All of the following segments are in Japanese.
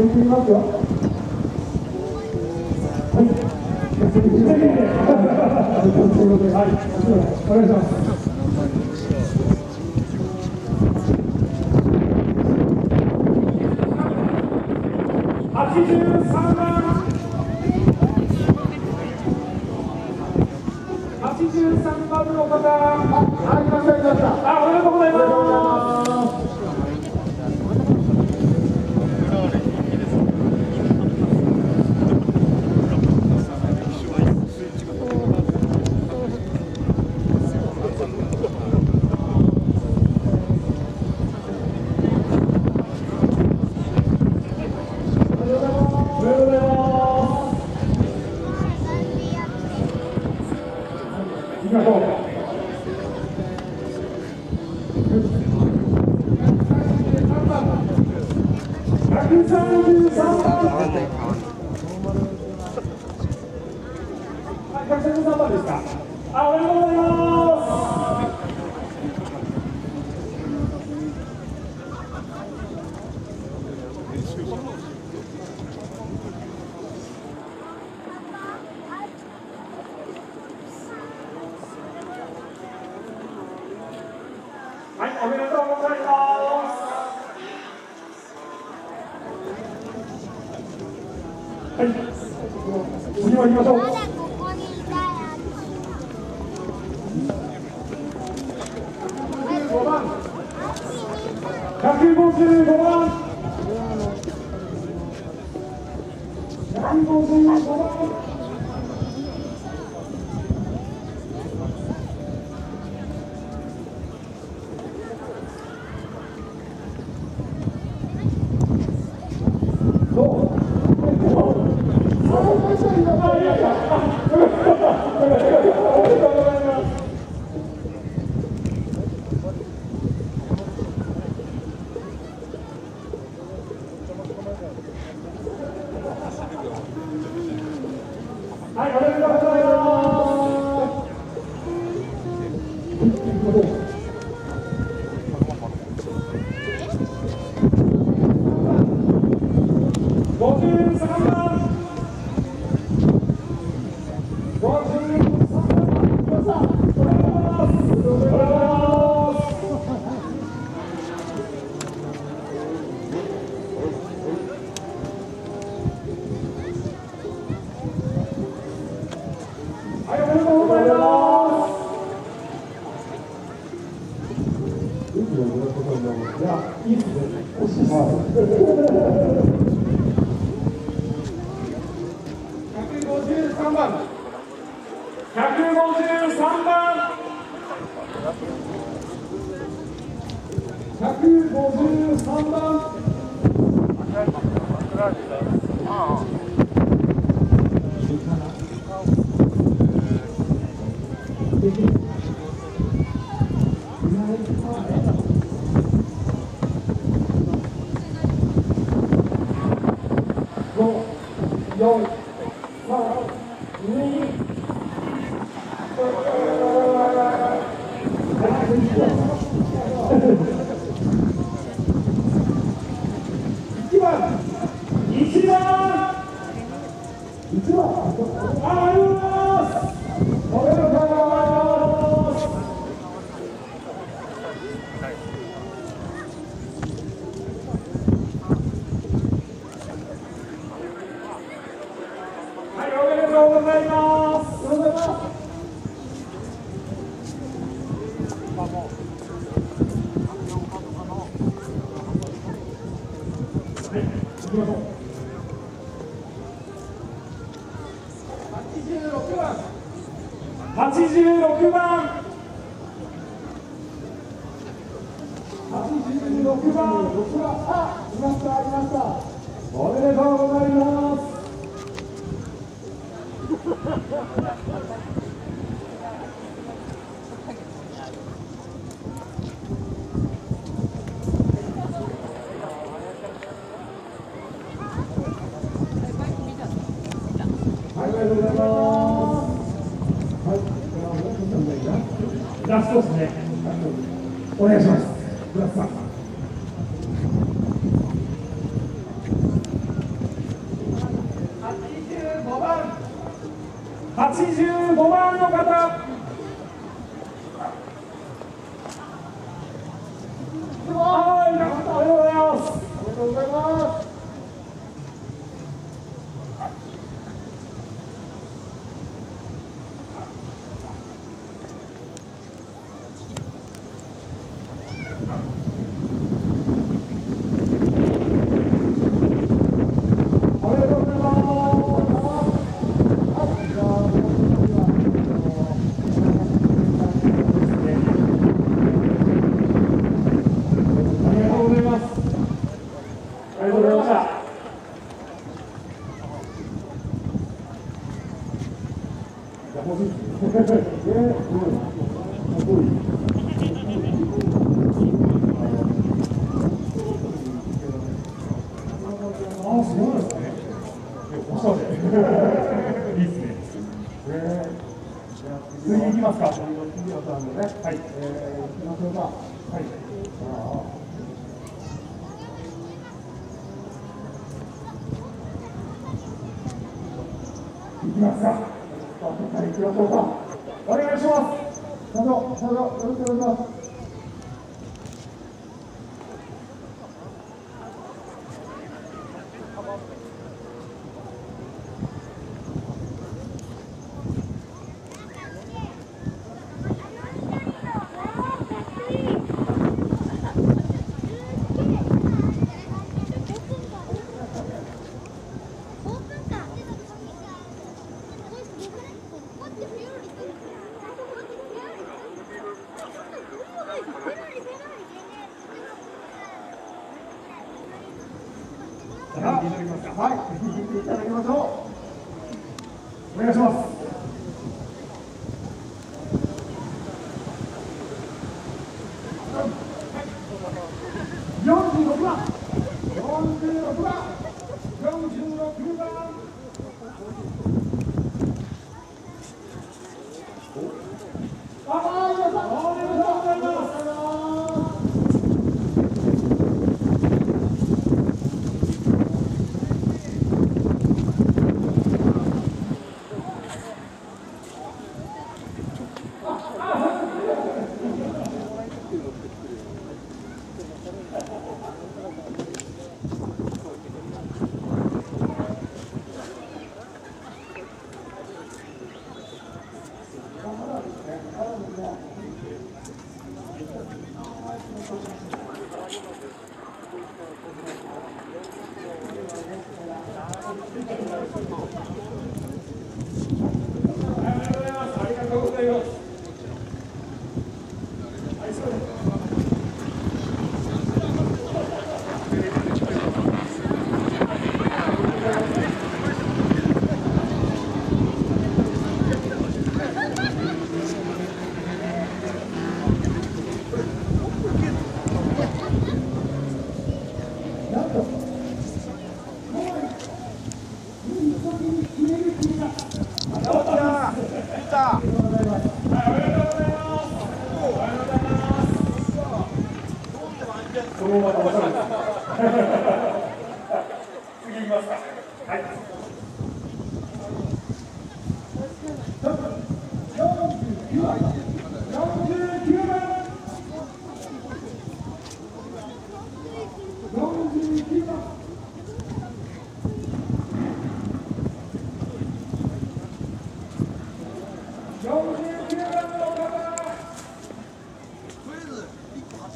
続いていきますよ。はい。お願い。します83番83番の方あ、来ました来ましたあ、おめでとうござい。ますおめでとうございます行きましょう133番あ133番ですかあ、おめでとうございますはい、おめでとうございます。はい、次は行きましょう。まだここにいたや5番、155番。155番。はい、おめでとうございます。い、いですね。153番。153番。153番。五、Yo. おめでとうございます。はい、ありがとうございます。はい、ラストですね。お願いします。ブラスさん。85番の方はい、ありがとうございます。ありがとうございます。ありがとうございます。はい、じゃあ、ありがとうございます。ありがとうございました。じゃあ、もうすぐ。えー、すごい。すごい。ああ、そうなんですね。あそうなんですねおしゃれ。いいですね。えー次行きますか。次のターンでね。はい。えー、行きましょうか。はい。ああ行きますか。はい、行きましょうか。お願いします。社長、社長、よろしくお願いします。はい、行っていただきましょう。お願いします。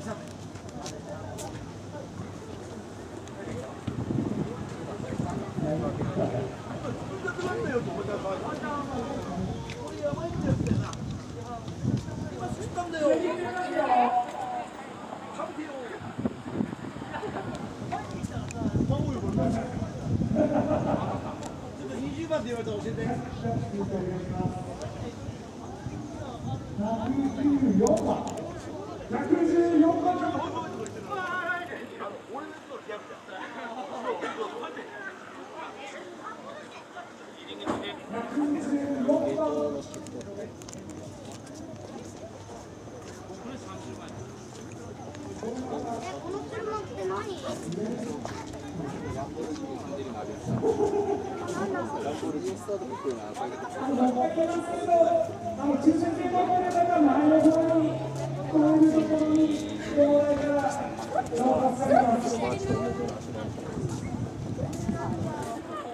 examen.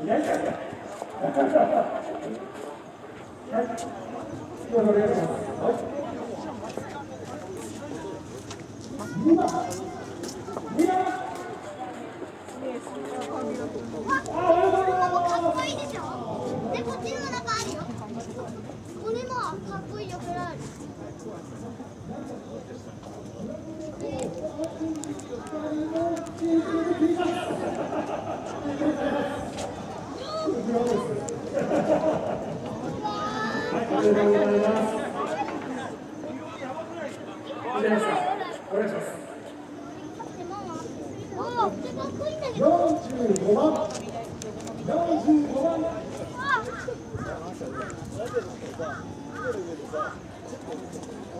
やいやいや。はい。どうぞお願いします。でいすお願い。します45番45番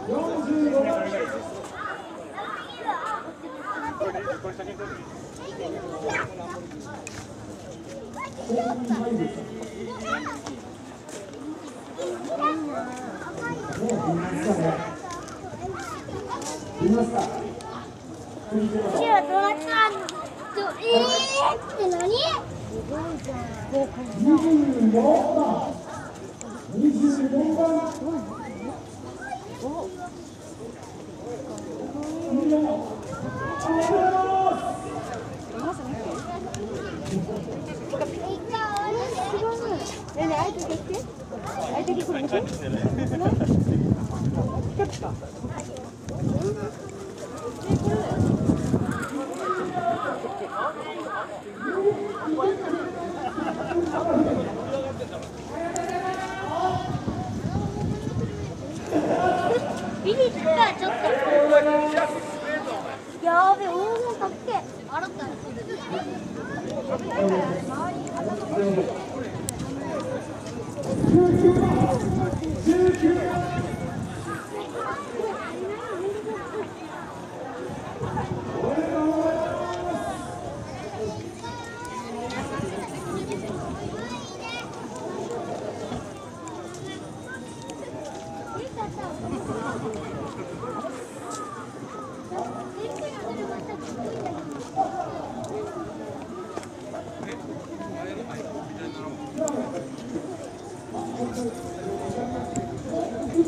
45番番。ってくるの？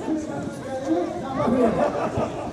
Come here.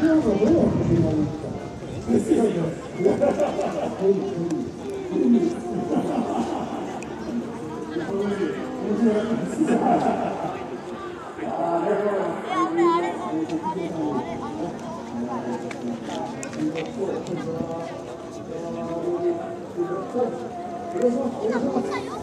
Yeah, 今、持ったよ。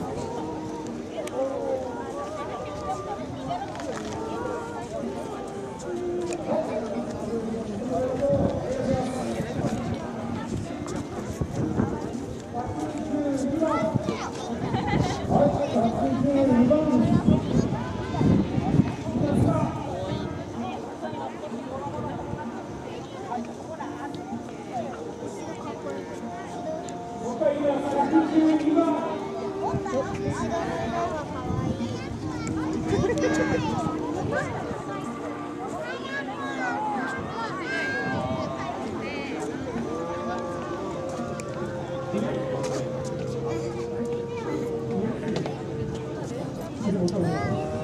Stop. 하시는 거예요.